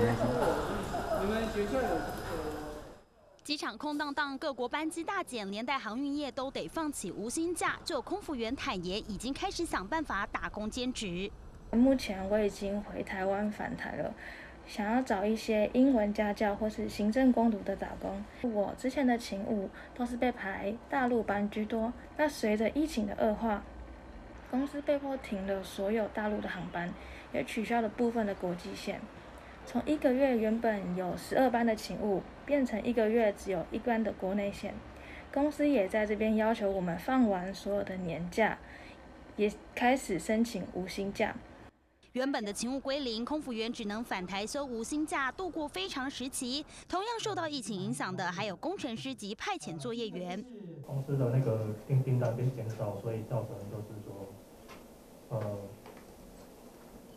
你们学校有？机场空荡荡，各国班机大减，连带航运业都得放起无薪假。就空服员坦言，已经开始想办法打工兼职。目前我已经回台湾返台了，想要找一些英文家教或是行政工读的打工。我之前的勤务都是被排大陆班居多，那随着疫情的恶化，公司被迫停了所有大陆的航班，也取消了部分的国际线。从一个月原本有十二班的勤务，变成一个月只有一班的国内线。公司也在这边要求我们放完所有的年假，也开始申请无薪假。原本的勤务归零，空服员只能返台休无薪假度过非常时期。同样受到疫情影响的，还有工程师及派遣作业员。公司的那个订订单变减少，所以造成就是说，呃，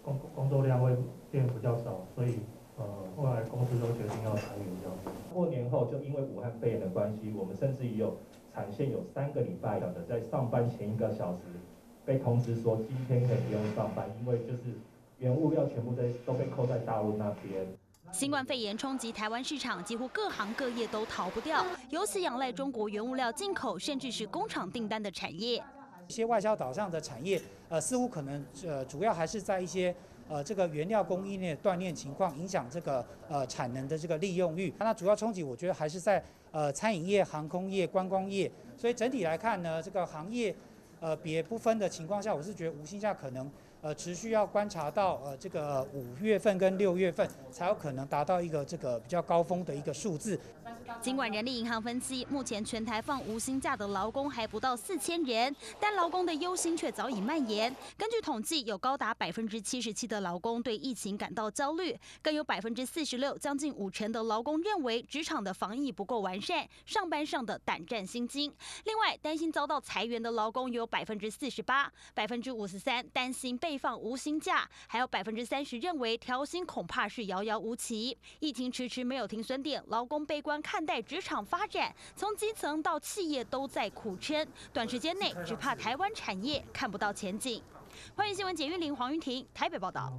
工工作量会变比较少，所以呃，后来公司都决定要裁员这样。过年后就因为武汉肺炎的关系，我们甚至于有产线有三个礼拜的在上班前一个小时。被通知说今天可以不用上班，因为就是原物料全部在都被扣在大陆那边。新冠肺炎冲击台湾市场，几乎各行各业都逃不掉，由此仰赖中国原物料进口，甚至是工厂订单的产业。一些外销导向的产业，呃，似乎可能呃主要还是在一些呃这个原料供应链断裂情况，影响这个呃产能的这个利用率。那主要冲击，我觉得还是在呃餐饮业、航空业、观光业。所以整体来看呢，这个行业。呃，别不分的情况下，我是觉得无薪假可能呃持续要观察到呃这个五月份跟六月份才有可能达到一个这个比较高峰的一个数字。尽管人力银行分析，目前全台放无薪假的劳工还不到四千人，但劳工的忧心却早已蔓延。根据统计，有高达百分之七十七的劳工对疫情感到焦虑，更有百分之四十六，将近五成的劳工认为职场的防疫不够完善，上班上的胆战心惊。另外，担心遭到裁员的劳工有百分之四十八，百分之五十三担心被放无薪假，还有百分之三十认为调薪恐怕是遥遥无期。疫情迟迟没有停损点，劳工悲观看待职场发展，从基层到企业都在苦撑，短时间内只怕台湾产业看不到前景。欢迎新闻简约玲、黄云婷台北报道。